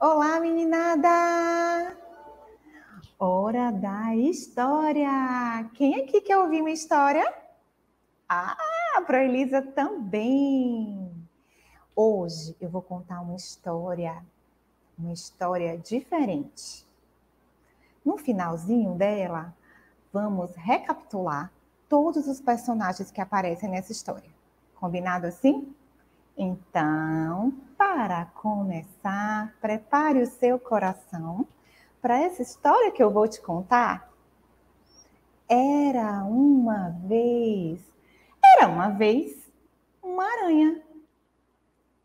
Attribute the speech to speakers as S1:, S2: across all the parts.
S1: Olá, meninada! Hora da história! Quem aqui quer ouvir uma história? Ah, para Elisa também! Hoje eu vou contar uma história, uma história diferente. No finalzinho dela, vamos recapitular todos os personagens que aparecem nessa história. Combinado assim? Então, para começar, prepare o seu coração para essa história que eu vou te contar. Era uma vez, era uma vez uma aranha.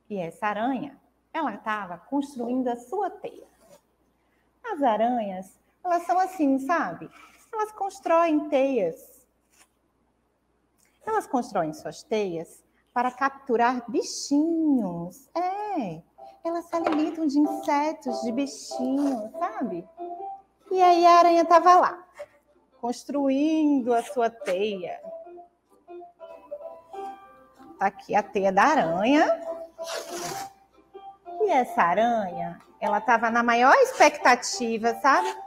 S1: E essa aranha, ela estava construindo a sua teia. As aranhas, elas são assim, sabe? Elas constroem teias. Elas constroem suas teias para capturar bichinhos. É, elas se alimentam de insetos, de bichinhos, sabe? E aí a aranha estava lá, construindo a sua teia. Tá aqui a teia da aranha. E essa aranha, ela estava na maior expectativa, sabe?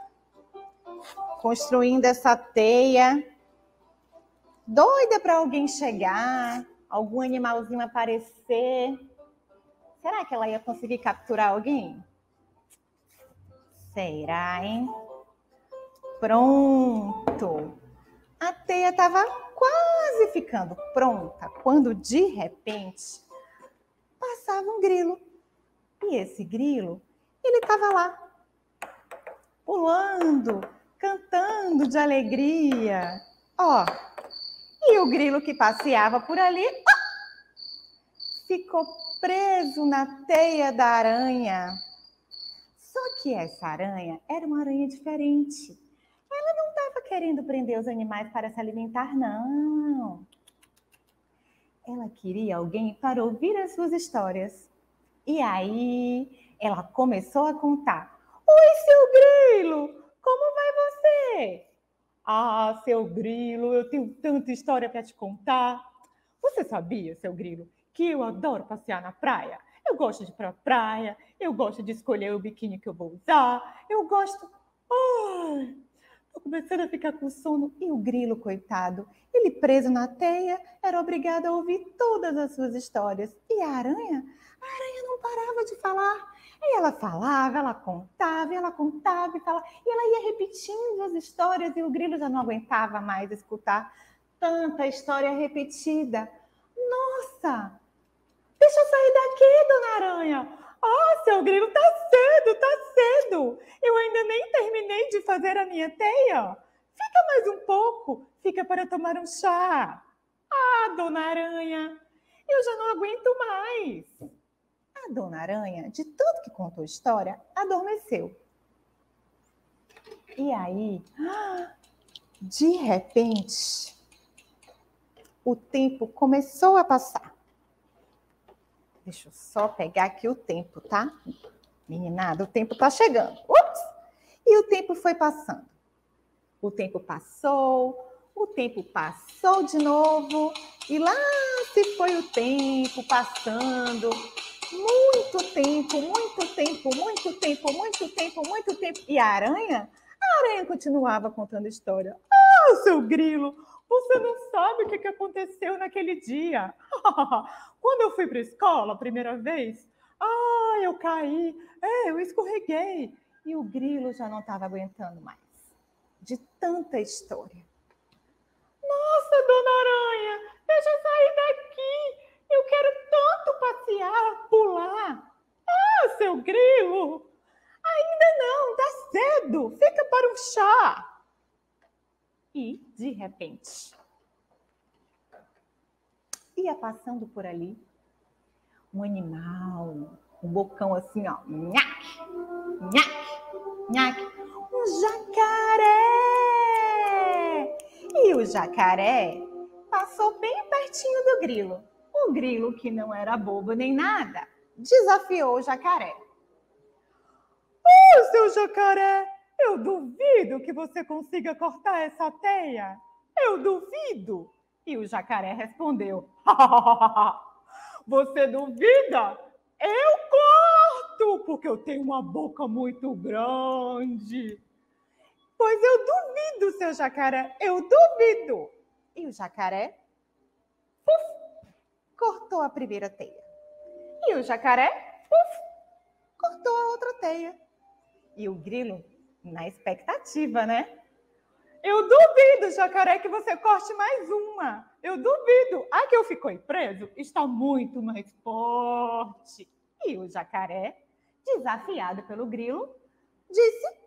S1: Construindo essa teia, doida para alguém chegar, algum animalzinho aparecer. Será que ela ia conseguir capturar alguém? Será, hein? Pronto! A teia estava quase ficando pronta quando de repente passava um grilo. E esse grilo, ele estava lá, pulando, cantando de alegria. Ó, e o grilo que passeava por ali ficou preso na teia da aranha. Só que essa aranha era uma aranha diferente. Ela não estava querendo prender os animais para se alimentar, não. Ela queria alguém para ouvir as suas histórias. E aí ela começou a contar: Oi, seu grilo? Ah, seu grilo, eu tenho tanta história para te contar. Você sabia, seu grilo, que eu adoro passear na praia? Eu gosto de ir para a praia, eu gosto de escolher o biquíni que eu vou usar, eu gosto. Ai, tô começando a ficar com sono. E o grilo, coitado, ele preso na teia, era obrigado a ouvir todas as suas histórias. E a aranha? A aranha não parava de falar. E ela falava, ela contava, ela contava e falava, e ela ia repetindo as histórias e o grilo já não aguentava mais escutar tanta história repetida. Nossa! Deixa eu sair daqui, dona Aranha. Ah, seu grilo, tá cedo, tá cedo. Eu ainda nem terminei de fazer a minha teia. Fica mais um pouco, fica para tomar um chá. Ah, dona Aranha, eu já não aguento mais. A dona Aranha, de tanto que contou história, adormeceu. E aí, de repente, o tempo começou a passar. Deixa eu só pegar aqui o tempo, tá? Meninada, o tempo tá chegando. Ups! E o tempo foi passando. O tempo passou, o tempo passou de novo, e lá se foi o tempo passando, muito tempo, muito tempo, muito tempo, muito tempo, muito tempo. E a aranha? A aranha continuava contando história. Ah, seu grilo, você não sabe o que aconteceu naquele dia. Quando eu fui para a escola a primeira vez, ah, eu caí, é, eu escorreguei. E o grilo já não estava aguentando mais. De tanta história. Nossa, dona Aranha, deixa eu sair daqui. Eu quero tanto passear, pular. Ah, seu grilo! Ainda não, tá cedo. Fica para um chá. E, de repente, ia passando por ali um animal, um bocão assim, ó, nhaque, nhaque, nhaque, um jacaré. E o jacaré passou bem pertinho do grilo. O grilo, que não era bobo nem nada, desafiou o jacaré. Oh, seu jacaré, eu duvido que você consiga cortar essa teia. Eu duvido. E o jacaré respondeu: Você duvida? Eu corto, porque eu tenho uma boca muito grande. Pois eu duvido, seu jacaré, eu duvido. E o jacaré, cortou a primeira teia. E o jacaré, puf, cortou a outra teia. E o grilo, na expectativa, né? Eu duvido, jacaré, que você corte mais uma. Eu duvido. A que eu fiquei preso está muito mais forte. E o jacaré, desafiado pelo grilo, disse: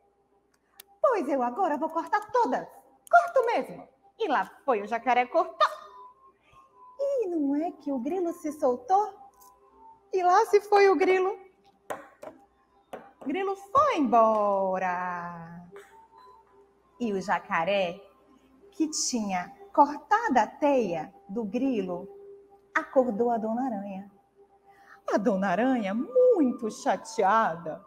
S1: Pois eu agora vou cortar todas. Corto mesmo. E lá foi o jacaré cortar. E não é que o grilo se soltou? E lá se foi o grilo. O grilo foi embora. E o jacaré, que tinha cortado a teia do grilo, acordou a Dona Aranha. A Dona Aranha, muito chateada,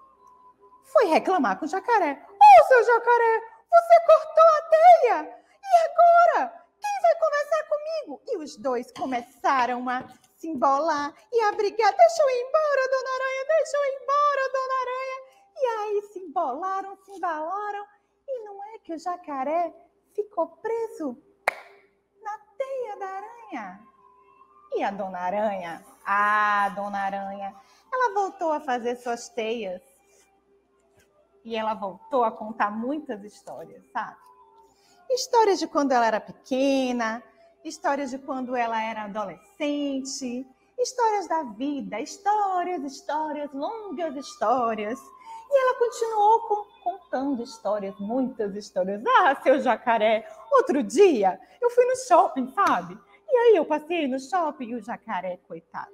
S1: foi reclamar com o jacaré. Ô, oh, seu jacaré, você cortou a teia! E agora? Vai conversar comigo? E os dois começaram a se embolar e a brigar. Deixa eu ir embora, Dona Aranha, deixa eu ir embora, Dona Aranha. E aí se embolaram, se embalaram. E não é que o jacaré ficou preso na teia da aranha. E a Dona Aranha? Ah, Dona Aranha, ela voltou a fazer suas teias. E ela voltou a contar muitas histórias, sabe? Histórias de quando ela era pequena, histórias de quando ela era adolescente, histórias da vida, histórias, histórias, longas histórias. E ela continuou com, contando histórias, muitas histórias. Ah, seu jacaré, outro dia eu fui no shopping, sabe? E aí eu passei no shopping e o jacaré, coitado,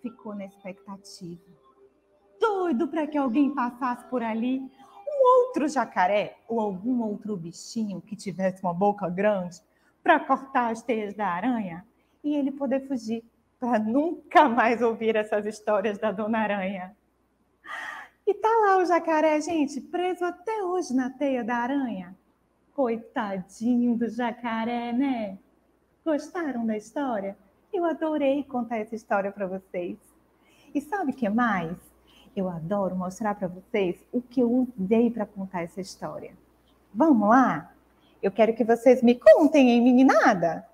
S1: ficou na expectativa. Doido para que alguém passasse por ali. Outro jacaré ou algum outro bichinho que tivesse uma boca grande para cortar as teias da aranha e ele poder fugir para nunca mais ouvir essas histórias da Dona Aranha. E tá lá o jacaré, gente, preso até hoje na teia da aranha. Coitadinho do jacaré, né? Gostaram da história? Eu adorei contar essa história para vocês. E sabe o que mais? Eu adoro mostrar para vocês o que eu usei para contar essa história. Vamos lá? Eu quero que vocês me contem, hein, meninada?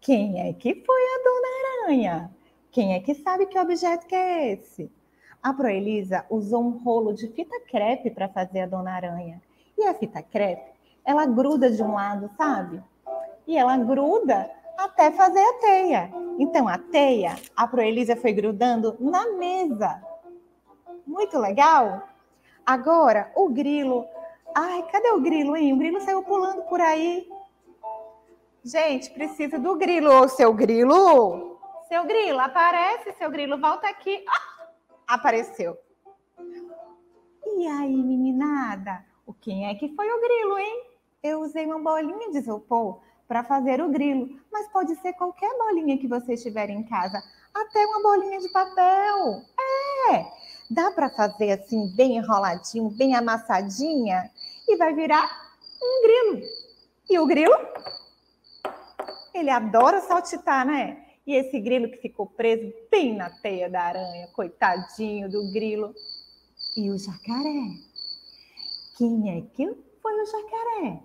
S1: Quem é que foi a Dona Aranha? Quem é que sabe que objeto que é esse? A Proelisa usou um rolo de fita crepe para fazer a Dona Aranha. E a fita crepe, ela gruda de um lado, sabe? E ela gruda até fazer a teia. Então, a teia, a Proelisa foi grudando na mesa. Muito legal? Agora, o grilo. Ai, cadê o grilo, hein? O grilo saiu pulando por aí. Gente, precisa do grilo. Ô, seu grilo! Seu grilo, aparece, seu grilo, volta aqui. Ah! apareceu. E aí, meninada? O quem é que foi o grilo, hein? Eu usei uma bolinha de isopor para fazer o grilo, mas pode ser qualquer bolinha que você tiver em casa, até uma bolinha de papel. É, dá para fazer assim bem enroladinho, bem amassadinha e vai virar um grilo. E o grilo, ele adora saltitar, né? E esse grilo que ficou preso bem na teia da aranha, coitadinho do grilo. E o jacaré? Quem é que foi o jacaré?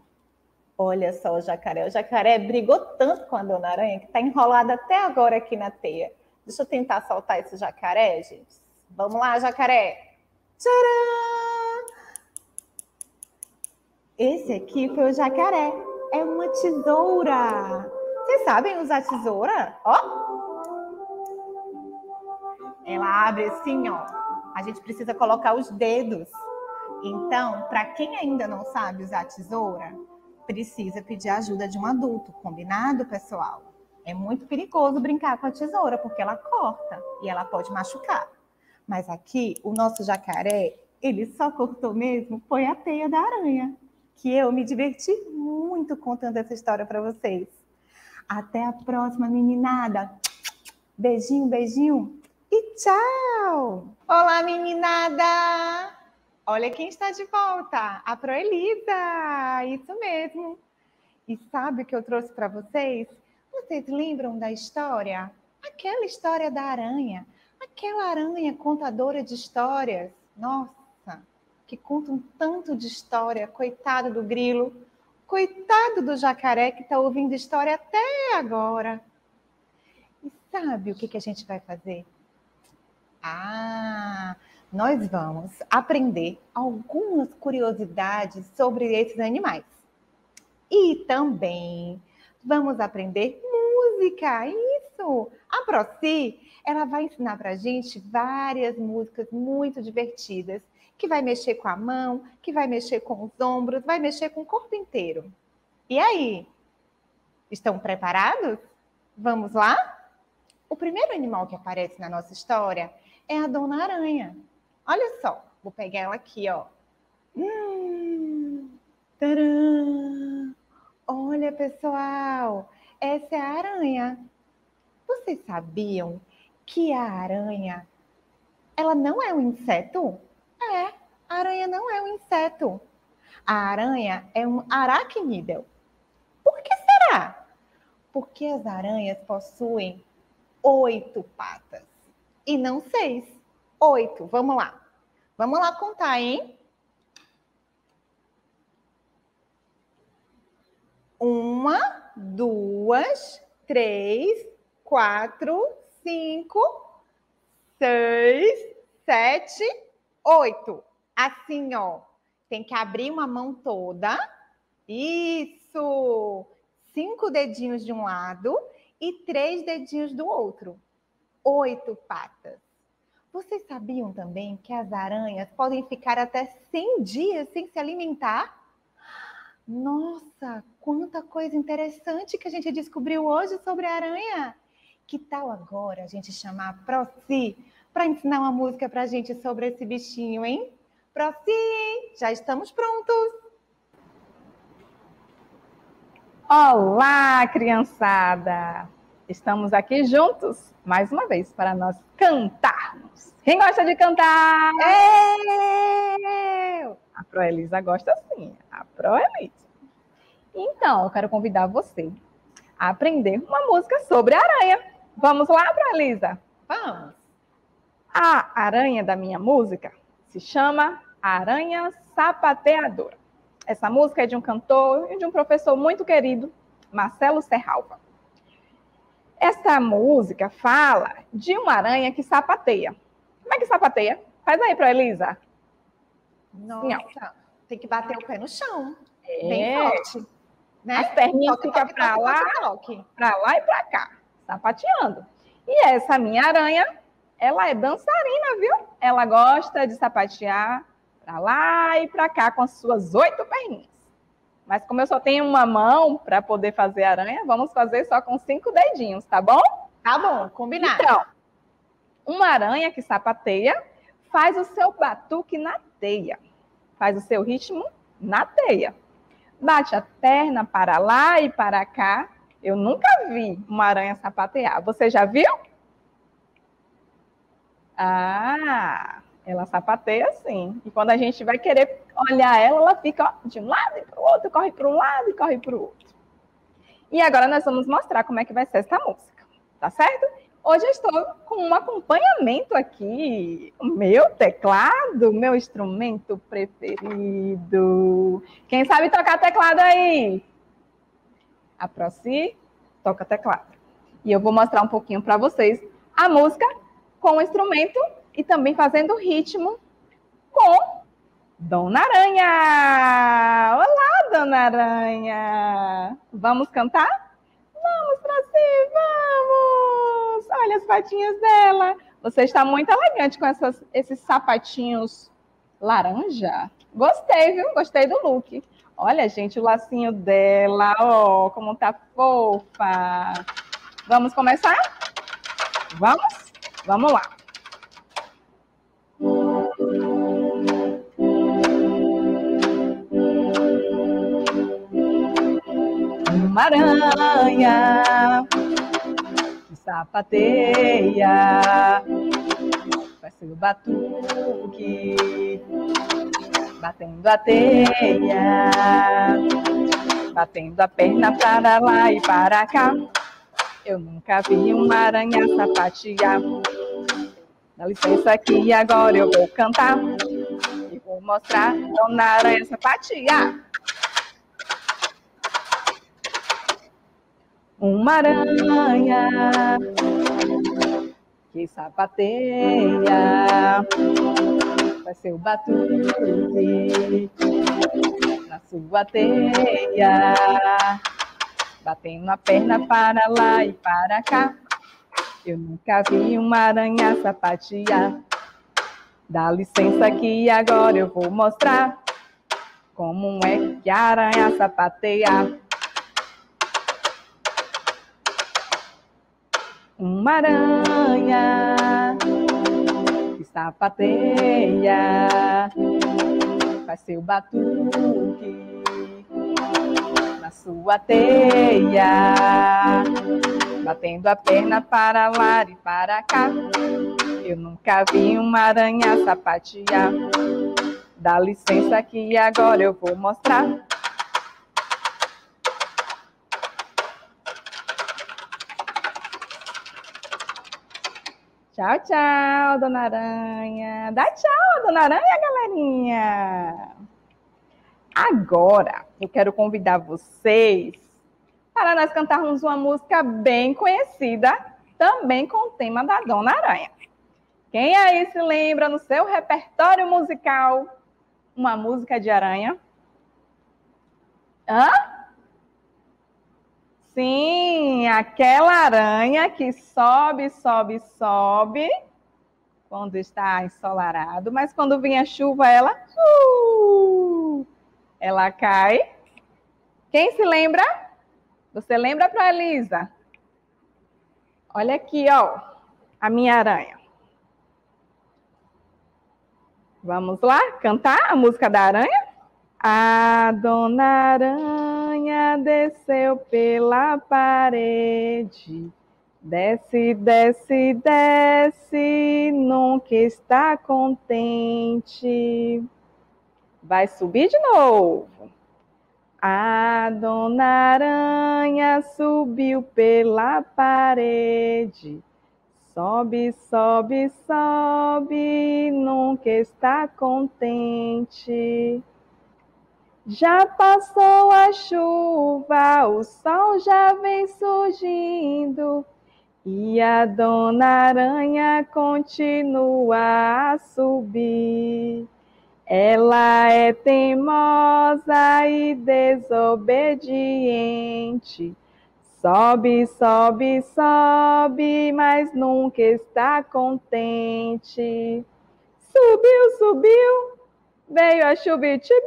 S1: Olha só o jacaré. O jacaré brigou tanto com a dona aranha que está enrolado até agora aqui na teia. Deixa eu tentar soltar esse jacaré, gente. Vamos lá, jacaré. Tcharam! Esse aqui foi o jacaré. É uma tesoura. Vocês sabem usar tesoura? Ó. Ela abre assim, ó. A gente precisa colocar os dedos. Então, para quem ainda não sabe usar tesoura, precisa pedir ajuda de um adulto, combinado, pessoal? É muito perigoso brincar com a tesoura, porque ela corta e ela pode machucar. Mas aqui, o nosso jacaré, ele só cortou mesmo, foi a teia da aranha, que eu me diverti muito contando essa história para vocês. Até a próxima, meninada. Beijinho, beijinho e tchau! Olá, meninada! Olha quem está de volta, a Proelisa! Isso mesmo! E sabe o que eu trouxe para vocês? Vocês lembram da história aquela história da aranha, aquela aranha contadora de histórias. Nossa, que conta um tanto de história, coitado do grilo, coitado do jacaré que está ouvindo história até agora. E sabe o que, que a gente vai fazer? Ah, nós vamos aprender algumas curiosidades sobre esses animais. E também vamos aprender música. Isso! A Proci, ela vai ensinar para a gente várias músicas muito divertidas, que vai mexer com a mão, que vai mexer com os ombros, vai mexer com o corpo inteiro. E aí? Estão preparados? Vamos lá? O primeiro animal que aparece na nossa história é a Dona Aranha. Olha só, vou pegar ela aqui, ó. Hum, Olha, pessoal, essa é a aranha. Vocês sabiam que a aranha ela não é um inseto? É, a aranha não é um inseto. A aranha é um aracnídeo. Por que será? Porque as aranhas possuem oito patas e não seis. Oito. Vamos lá. Vamos lá contar, hein? Uma, duas, três, quatro, cinco, seis, sete, oito. Assim, ó. Tem que abrir uma mão toda. Isso! Cinco dedinhos de um lado e três dedinhos do outro. Oito patas. Vocês sabiam também que as aranhas podem ficar até 100 dias sem se alimentar? Nossa, quanta coisa interessante que a gente descobriu hoje sobre a aranha! Que tal agora a gente chamar a Proci para ensinar uma música para a gente sobre esse bichinho, hein? Proci, já estamos prontos!
S2: Olá, criançada! Estamos aqui juntos mais uma vez para nós cantarmos. Quem gosta de cantar? Eu! A Proelisa gosta sim, a Proelisa. Então, eu quero convidar você a aprender uma música sobre aranha. Vamos lá, Proelisa?
S1: Vamos!
S2: A aranha da minha música se chama Aranha Sapateadora. Essa música é de um cantor e de um professor muito querido, Marcelo Serralva. Essa música fala de uma aranha que sapateia. Como é que sapateia? Faz aí para Elisa.
S1: Nossa, tem que bater o pé no chão. É. Bem forte.
S2: Né? As perninhas ficam para lá, para lá e para cá, sapateando. E essa minha aranha, ela é dançarina, viu? Ela gosta de sapatear para lá e para cá com as suas oito perninhas. Mas como eu só tenho uma mão para poder fazer aranha, vamos fazer só com cinco dedinhos, tá bom?
S1: Tá bom, combinado.
S2: Então, uma aranha que sapateia faz o seu batuque na teia, faz o seu ritmo na teia. Bate a perna para lá e para cá. Eu nunca vi uma aranha sapatear. Você já viu? Ah, ela sapateia sim. E quando a gente vai querer olhar ela, ela fica de um lado e para o outro, corre para um lado e corre para o outro. E agora nós vamos mostrar como é que vai ser essa música, tá certo? Hoje eu estou com um acompanhamento aqui, o meu teclado, meu instrumento preferido. Quem sabe tocar teclado aí? A toca teclado. E eu vou mostrar um pouquinho para vocês a música com o instrumento e também fazendo ritmo com Dona Aranha. Olá, Dona Aranha. Vamos cantar? Vamos para si, vamos. Olha as patinhas dela. Você está muito elegante com essas, esses sapatinhos laranja. Gostei, viu? Gostei do look. Olha, gente, o lacinho dela, ó, como tá fofa. Vamos começar? Vamos? Vamos lá. Uma aranha que sapateia, faz seu batuque, batendo a teia, batendo a perna para lá e para cá. Eu nunca vi uma aranha sapatear. Dá licença aqui, agora eu vou cantar. E vou mostrar Dona Aranha sapatear. Uma aranha que sapateia vai ser o batuque na sua teia, batendo a perna para lá e para cá. Eu nunca vi uma aranha sapatear. Dá licença que agora eu vou mostrar como é que a aranha sapateia. Uma aranha sapateia faz seu batuque na sua teia, batendo a perna para lá e para cá. Eu nunca vi uma aranha sapatear. Dá licença que agora eu vou mostrar Tchau, tchau, dona Aranha. Dá tchau, dona Aranha, galerinha. Agora, eu quero convidar vocês para nós cantarmos uma música bem conhecida, também com o tema da Dona Aranha. Quem aí se lembra no seu repertório musical uma música de aranha? Hã? Sim, aquela aranha que sobe, sobe, sobe quando está ensolarado, mas quando vem a chuva, ela uh, ela cai. Quem se lembra? Você lembra para Elisa? Olha aqui, ó, a minha aranha. Vamos lá cantar a música da aranha? A dona aranha desceu pela parede. Desce, desce, desce, nunca está contente. Vai subir de novo. A dona aranha subiu pela parede. Sobe, sobe, sobe, nunca está contente. Já passou a chuva, o sol já vem surgindo e a dona aranha continua a subir. Ela é teimosa e desobediente. Sobe, sobe, sobe, mas nunca está contente. Subiu, subiu, veio a chubitibu.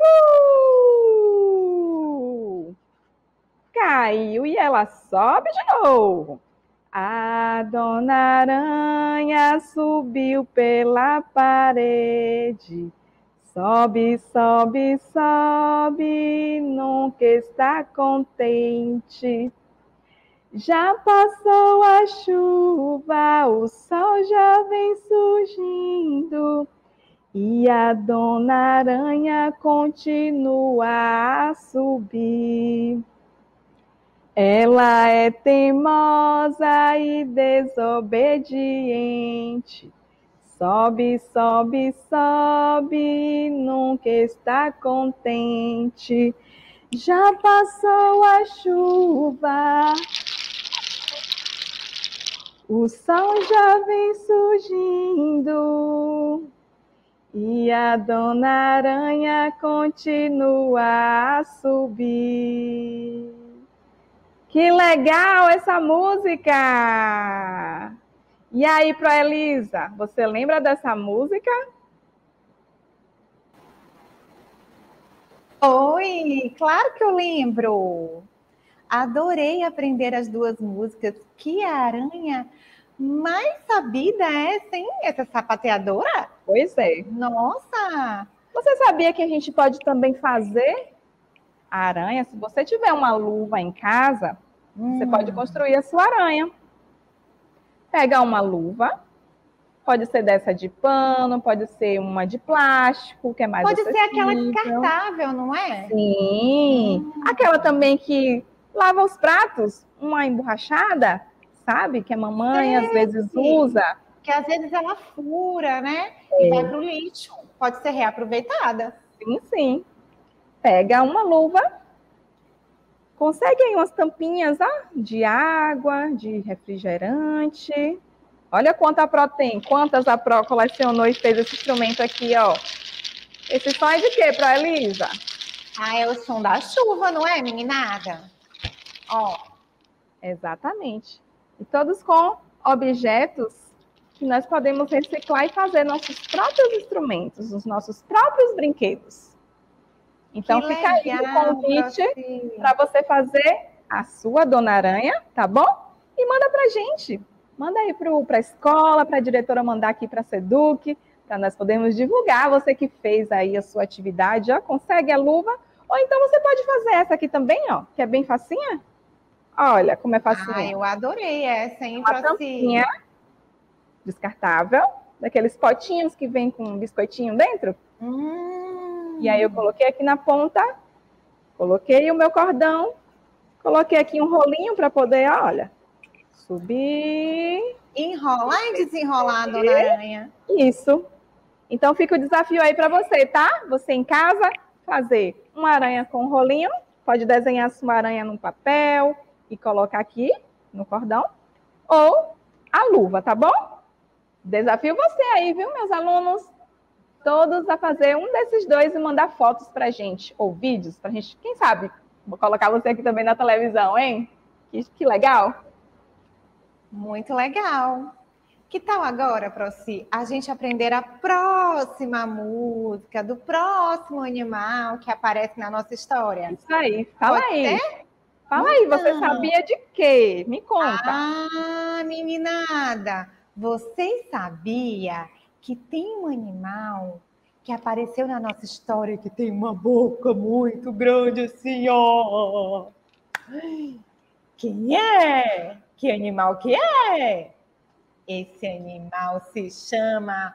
S2: Caiu e ela sobe de novo. A dona aranha subiu pela parede. Sobe, sobe, sobe, nunca está contente. Já passou a chuva, o sol já vem surgindo. E a dona aranha continua a subir. Ela é teimosa e desobediente. Sobe, sobe, sobe, nunca está contente. Já passou a chuva, o sol já vem surgindo. E a dona aranha continua a subir. Que legal essa música! E aí, Pro Elisa, você lembra dessa música?
S1: Oi, claro que eu lembro. Adorei aprender as duas músicas. Que aranha mais sabida é, sim, essa sapateadora?
S2: Pois é.
S1: Nossa!
S2: Você sabia que a gente pode também fazer a aranha? Se você tiver uma luva em casa, hum. você pode construir a sua aranha. Pega uma luva, pode ser dessa de pano, pode ser uma de plástico, que é mais
S1: Pode
S2: acessível.
S1: ser aquela descartável, não é?
S2: Sim. Hum. Aquela também que lava os pratos, uma emborrachada, sabe? Que a mamãe às vezes usa.
S1: Que às vezes ela fura, né? É. E vai para o lixo. Pode ser reaproveitada.
S2: Sim, sim. Pega uma luva, consegue aí umas tampinhas ó, de água, de refrigerante. Olha quanta Pro tem, quantas a Pro colecionou e fez esse instrumento aqui, ó. Esse som é de quê, Pro Elisa?
S1: Ah, é o som da chuva, não é, meninada? Ó.
S2: Exatamente. E todos com objetos que nós podemos reciclar e fazer nossos próprios instrumentos, os nossos próprios brinquedos. Então que fica legal, aí o convite para você fazer a sua Dona Aranha, tá bom? E manda pra gente. Manda aí para a escola, para a diretora mandar aqui para a Seduc, para nós podermos divulgar. Você que fez aí a sua atividade, ó, consegue a luva. Ou então você pode fazer essa aqui também, ó, que é bem facinha. Olha como é facinha. Ah,
S1: eu adorei essa, hein,
S2: Uma tampinha descartável, daqueles potinhos que vem com um biscoitinho dentro. Hum. E aí eu coloquei aqui na ponta, coloquei o meu cordão, coloquei aqui um rolinho para poder, olha, subir.
S1: Enrolar e desenrolar, dona Aranha.
S2: Isso. Então fica o desafio aí para você, tá? Você em casa, fazer uma aranha com um rolinho, pode desenhar sua aranha num papel e colocar aqui no cordão, ou a luva, tá bom? Desafio você aí, viu, meus alunos? Todos a fazer um desses dois e mandar fotos pra gente, ou vídeos pra gente, quem sabe, vou colocar você aqui também na televisão, hein? Que, que legal!
S1: Muito legal. Que tal agora, Proci, a gente aprender a próxima música do próximo animal que aparece na nossa história?
S2: Isso aí, fala Pode aí. Ser? Fala aí, você então. sabia de quê? Me conta.
S1: Ah, meninada, você sabia que tem um animal que apareceu na nossa história que tem uma boca muito grande assim, ó? Quem é? Que animal que é? Esse animal se chama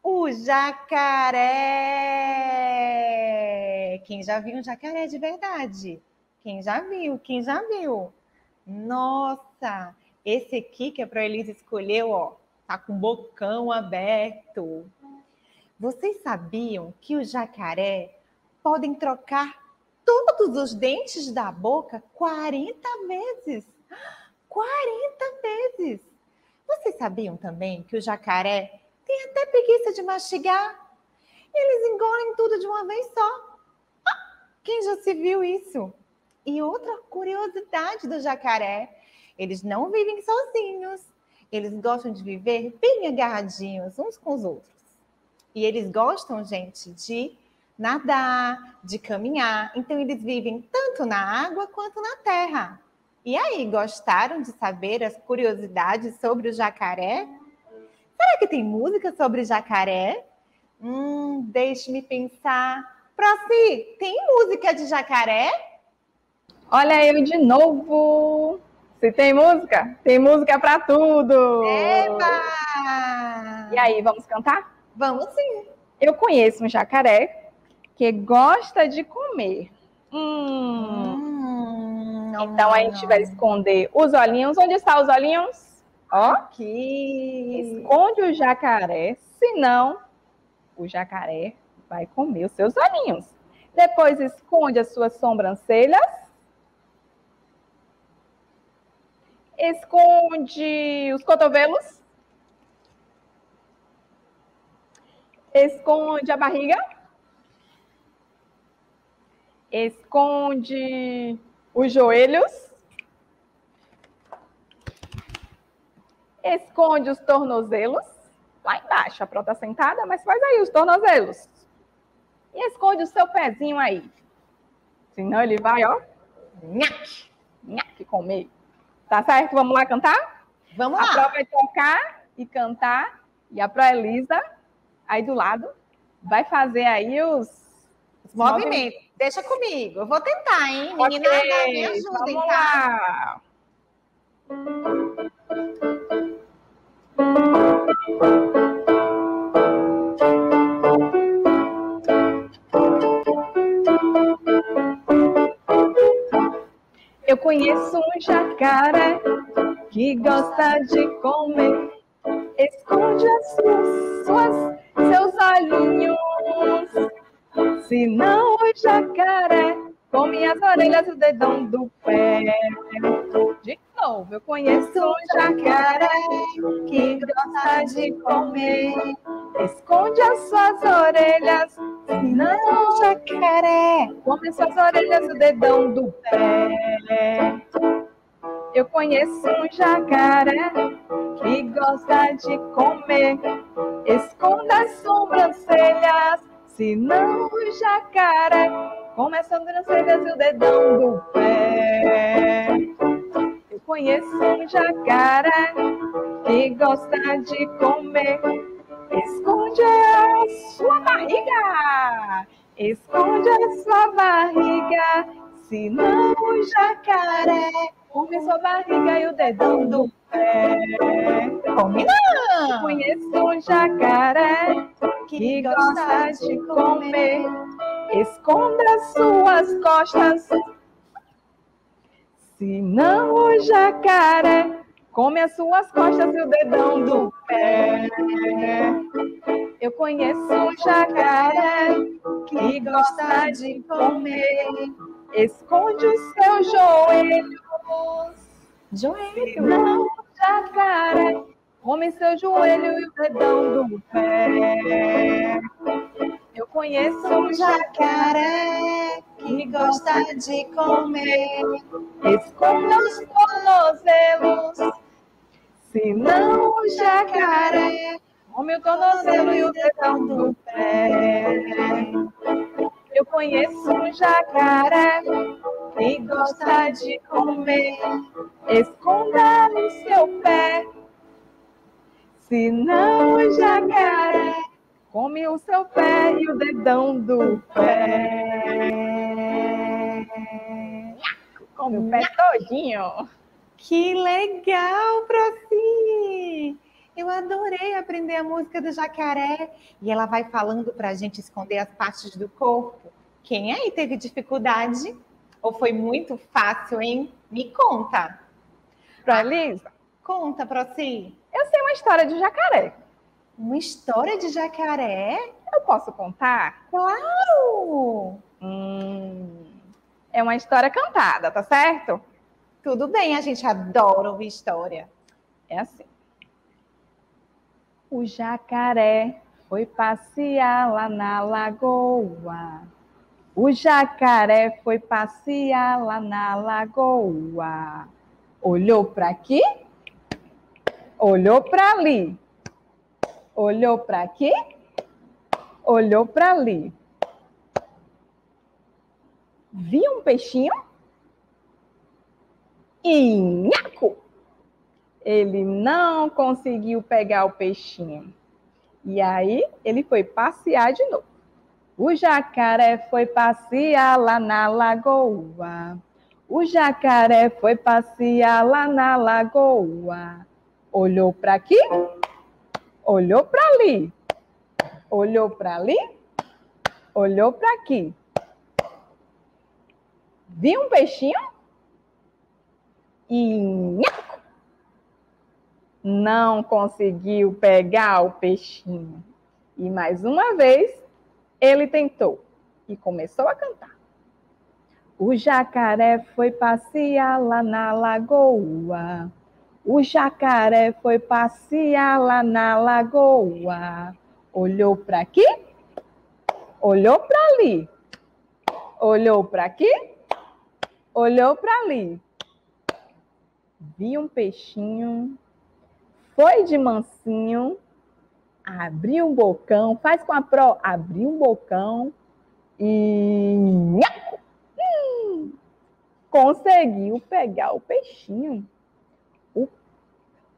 S1: o jacaré. Quem já viu um jacaré de verdade? Quem já viu? Quem já viu? Nossa, esse aqui que a Proelise escolheu, ó, tá com o bocão aberto. Vocês sabiam que os jacaré podem trocar todos os dentes da boca 40 vezes? 40 vezes. Vocês sabiam também que o jacaré tem até preguiça de mastigar? Eles engolem tudo de uma vez só. Ah, quem já se viu isso? E outra curiosidade do jacaré: eles não vivem sozinhos. Eles gostam de viver bem agarradinhos uns com os outros. E eles gostam, gente, de nadar, de caminhar. Então, eles vivem tanto na água quanto na terra. E aí, gostaram de saber as curiosidades sobre o jacaré? Será que tem música sobre jacaré? Hum, deixe-me pensar. Proci, tem música de jacaré?
S2: Olha eu de novo. Se tem música, tem música para tudo.
S1: Eba!
S2: E aí, vamos cantar?
S1: Vamos sim.
S2: Eu conheço um jacaré que gosta de comer. Hum. Não, então a gente não. vai esconder os olhinhos. Onde estão os olhinhos? Ó. Aqui. Esconde o jacaré, senão o jacaré vai comer os seus olhinhos. Depois esconde as suas sobrancelhas. Esconde os cotovelos. Esconde a barriga. Esconde os joelhos, esconde os tornozelos, lá embaixo, a Pro tá sentada, mas faz aí os tornozelos. E esconde o seu pezinho aí. Senão ele vai, ó, nhaque, nhaque comer. Tá certo? Vamos lá cantar?
S1: Vamos lá.
S2: A Pro vai tocar e cantar, e a Pro Elisa, aí do lado, vai fazer aí os,
S1: os movimentos. movimentos. Deixa comigo. Eu vou tentar, hein? Menina, okay, me ajudem, vamos tá? Lá.
S2: Conheço um jacaré que gosta de comer. Esconde as suas, suas seus olhinhos, senão o jacaré come as orelhas o dedão do pé. De novo, eu conheço um jacaré que gosta de comer. Esconde as suas orelhas, senão o jacaré come suas orelhas o dedão do pé. Eu conheço um jacaré que gosta de comer. Esconda as sobrancelhas, senão o jacaré come as sobrancelhas e o dedão do pé. Eu conheço um jacaré que gosta de comer. Esconde a sua barriga, esconde a sua barriga, senão o jacaré Come sua barriga e o dedão do pé.
S1: Come não!
S2: Conheço um jacaré que gosta de comer. Esconda suas costas. Senão o jacaré come as suas costas e o dedão do pé. Eu conheço um jacaré que gosta de comer. Esconde os seus joelhos
S1: Joelho.
S2: Não, jacaré, come seu joelho e o dedão do pé. Eu conheço um jacaré que gosta de comer. Esconda os tornozelos, senão o jacaré o tornozelo e o dedão do pé. Eu conheço um jacaré que gosta de comer. Esconda no seu pé, senão o jacaré come o seu pé e o dedão do pé. Come o pé todinho.
S1: Que legal, Profi! Eu adorei aprender a música do jacaré. E ela vai falando para a gente esconder as partes do corpo. Quem aí teve dificuldade? Ou foi muito fácil, hein? Me conta.
S2: Pra Elisa?
S1: Conta, Proci.
S2: Eu sei uma história de jacaré.
S1: Uma história de jacaré?
S2: Eu posso contar?
S1: Claro!
S2: Hum, é uma história cantada, tá certo?
S1: Tudo bem, a gente adora ouvir história.
S2: É assim. O jacaré foi passear lá na lagoa. O jacaré foi passear lá na lagoa. Olhou para aqui, olhou para ali. Olhou para aqui, olhou para ali. Viu um peixinho? E! Ele não conseguiu pegar o peixinho. E aí ele foi passear de novo. O jacaré foi passear lá na lagoa. O jacaré foi passear lá na lagoa. Olhou para aqui, olhou para ali. Olhou para ali, olhou para aqui. Viu um peixinho? E não conseguiu pegar o peixinho. E mais uma vez ele tentou e começou a cantar. O jacaré foi passear lá na lagoa. O jacaré foi passear lá na lagoa. Olhou para aqui, olhou para ali. Olhou para aqui, olhou para ali. Viu um peixinho, foi de mansinho abriu um bocão, faz com a pro, abriu um bocão e hum, conseguiu pegar o peixinho. O,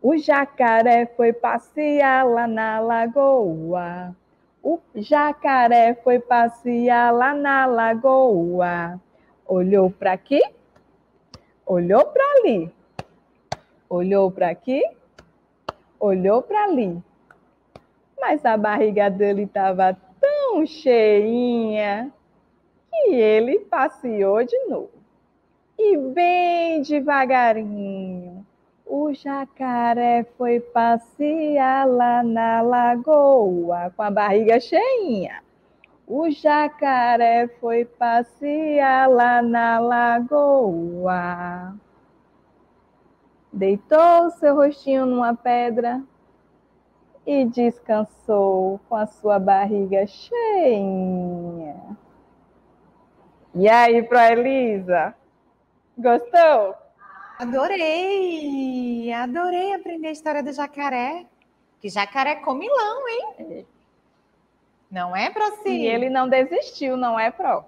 S2: o jacaré foi passear lá na lagoa. O jacaré foi passear lá na lagoa. Olhou para aqui, olhou para ali. Olhou para aqui, olhou para ali mas a barriga dele estava tão cheinha que ele passeou de novo. E bem devagarinho, O jacaré foi passear lá na lagoa com a barriga cheinha. O jacaré foi passear lá na lagoa. Deitou seu rostinho numa pedra e descansou com a sua barriga cheinha. E aí, Pro Elisa? Gostou?
S1: Adorei! Adorei aprender a história do jacaré. Que jacaré comilão, hein? É. Não é, Proci?
S2: E ele não desistiu, não é, Pro?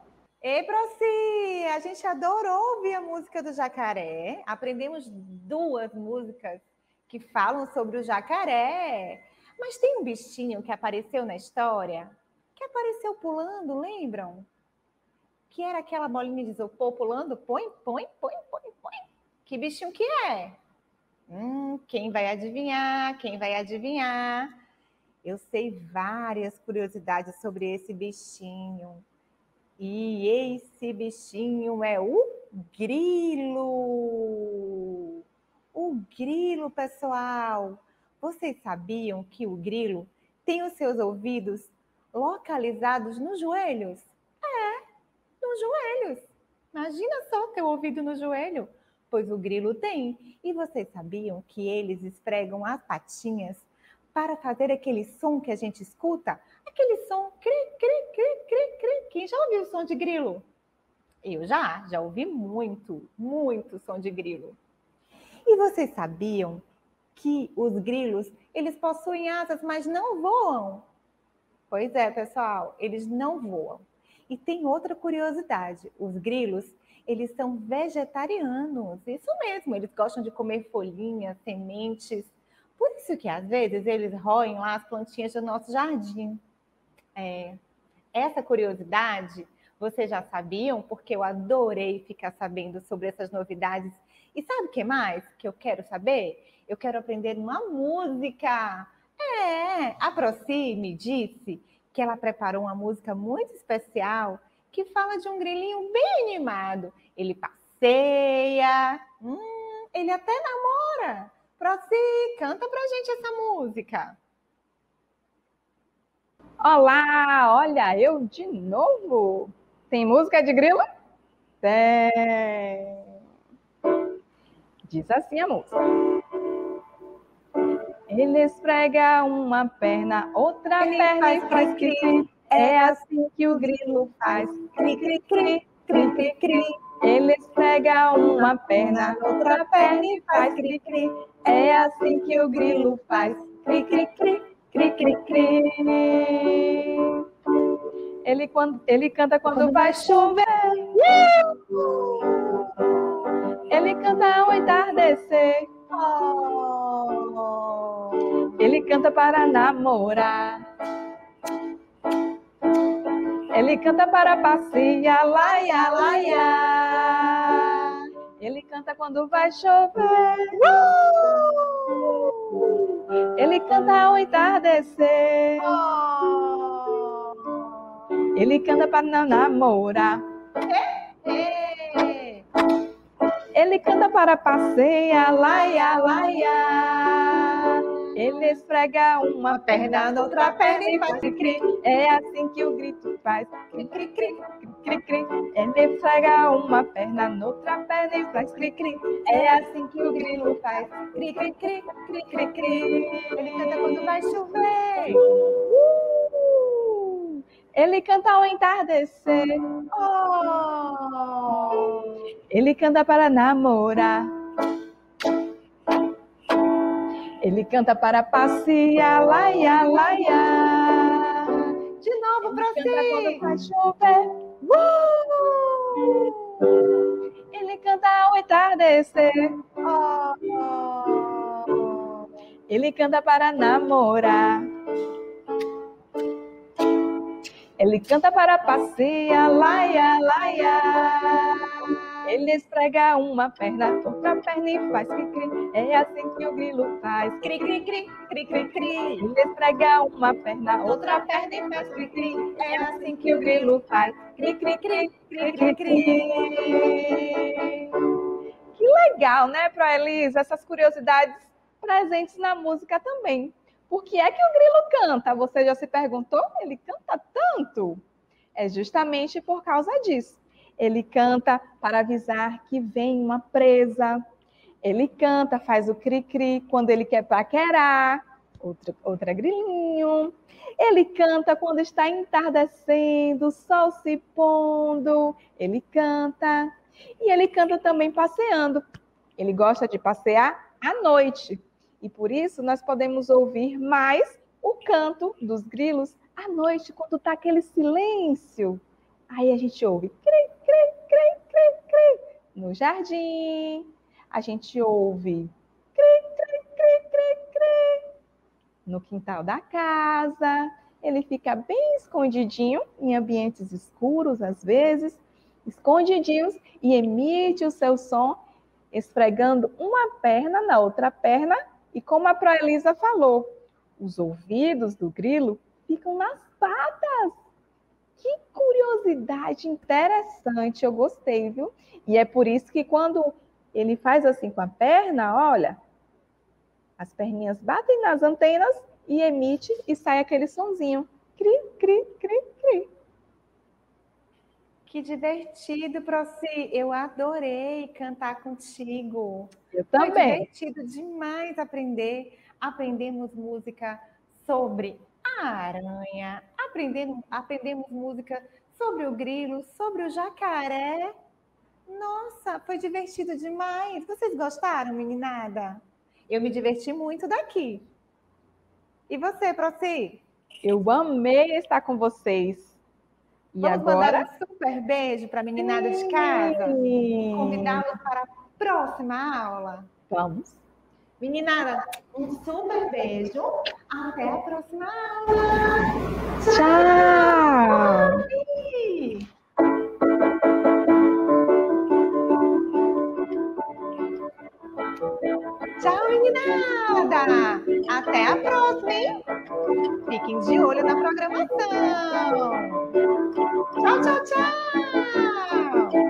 S1: Ei, Proci! A gente adorou ouvir a música do jacaré. Aprendemos duas músicas que falam sobre o jacaré. Mas tem um bichinho que apareceu na história, que apareceu pulando, lembram? Que era aquela bolinha de isopor pulando, põe, põe, põe, põe, põe. Que bichinho que é? Hum, quem vai adivinhar? Quem vai adivinhar? Eu sei várias curiosidades sobre esse bichinho. E esse bichinho é o grilo. O grilo, pessoal. Vocês sabiam que o grilo tem os seus ouvidos localizados nos joelhos? É, nos joelhos. Imagina só ter o ouvido no joelho, pois o grilo tem. E vocês sabiam que eles esfregam as patinhas para fazer aquele som que a gente escuta? Aquele som cri, cri, cri, cri, cri. Quem já ouviu o som de grilo? Eu já, já ouvi muito, muito som de grilo. E vocês sabiam que os grilos, eles possuem asas, mas não voam. Pois é, pessoal, eles não voam. E tem outra curiosidade, os grilos, eles são vegetarianos. Isso mesmo, eles gostam de comer folhinhas, sementes. Por isso que às vezes eles roem lá as plantinhas do nosso jardim. É, essa curiosidade vocês já sabiam, porque eu adorei ficar sabendo sobre essas novidades. E sabe o que mais que eu quero saber? eu quero aprender uma música. É, a Proci me disse que ela preparou uma música muito especial que fala de um grilinho bem animado. Ele passeia, hum, ele até namora. Proci, canta pra gente essa música.
S2: Olá, olha, eu de novo. Tem música de grilo? Tem. Diz assim a música. Ele esfrega uma perna, outra Ele perna faz, e faz cri, cri. É assim que o grilo faz. Cri, cri, cri, cri, cri, cri. Ele esfrega uma perna, outra perna e faz cri, cri. É assim que o grilo faz. Cri, cri, cri, cri, cri, cri. Ele, quando, ele canta quando, quando vai chover. Ele canta ao entardecer. Ele canta para namorar. Ele canta para passear, laia, laia. Ele canta quando vai chover. Ele canta ao entardecer. Ele canta para namorar. Ele canta para passear, laia, laia. Ele esfrega uma perna na outra perna e faz cri, É assim que o grito faz cri, cri, cri, cri, cri. Ele esfrega uma perna na outra perna e faz cri, cri. É assim que o grilo faz cri, cri, cri, cri, cri, cri. Ele canta quando vai chover. Ele canta ao entardecer. Oh. Ele canta para namorar. Ele canta para passear, laia, laia.
S1: De novo para si.
S2: quando vai chover. Uh! Ele canta ao entardecer. Oh. Ele canta para namorar. Ele canta para passear, laia, laia. Ele esfrega uma perna, outra perna e faz cri-cri. É assim que o grilo faz. Cri-cri-cri, cri-cri-cri. Ele esfrega uma perna, outra perna e faz cri-cri. É assim que o grilo faz. Cri-cri-cri, cri-cri-cri. Que legal, né, Proelisa? Essas curiosidades presentes na música também. Por que é que o grilo canta? Você já se perguntou? Ele canta tanto? É justamente por causa disso. Ele canta para avisar que vem uma presa. Ele canta, faz o cri-cri quando ele quer paquerar. Outra, outra grilinho. Ele canta quando está entardecendo, sol se pondo. Ele canta. E ele canta também passeando. Ele gosta de passear à noite. E por isso nós podemos ouvir mais o canto dos grilos à noite, quando está aquele silêncio. Aí a gente ouve cri, cri, cri, cri, cri. no jardim. A gente ouve cri, cri, cri, cri, cri. no quintal da casa. Ele fica bem escondidinho em ambientes escuros, às vezes, escondidinhos, e emite o seu som esfregando uma perna na outra perna e como a Proelisa falou, os ouvidos do grilo ficam nas patas. Que curiosidade interessante, eu gostei, viu? E é por isso que quando ele faz assim com a perna, olha, as perninhas batem nas antenas e emite e sai aquele sonzinho. Cri, cri, cri, cri.
S1: Que divertido, Proci. Eu adorei cantar contigo.
S2: Eu também.
S1: Foi divertido demais aprender. Aprendemos música sobre a aranha, aprendemos, aprendemos música sobre o grilo, sobre o jacaré. Nossa, foi divertido demais. Vocês gostaram, meninada? Eu me diverti muito daqui. E você, Proci?
S2: Eu amei estar com vocês.
S1: E Vamos agora... mandar um super beijo para a meninada de casa? Convidá-los para a próxima aula?
S2: Vamos.
S1: Meninada, um super beijo. Até a próxima aula.
S2: Tchau.
S1: Tchau, meninada. Até a próxima, hein? Fiquem de olho na programação. Tchau, tchau, tchau!